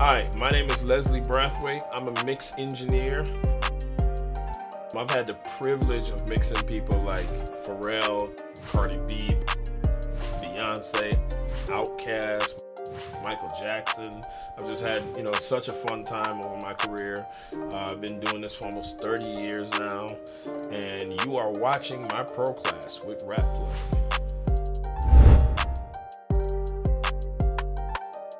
Hi, my name is Leslie Brathwaite. I'm a mix engineer. I've had the privilege of mixing people like Pharrell, Cardi B, Beyonce, Outkast, Michael Jackson. I've just had, you know, such a fun time over my career. Uh, I've been doing this for almost 30 years now, and you are watching my pro class with Rap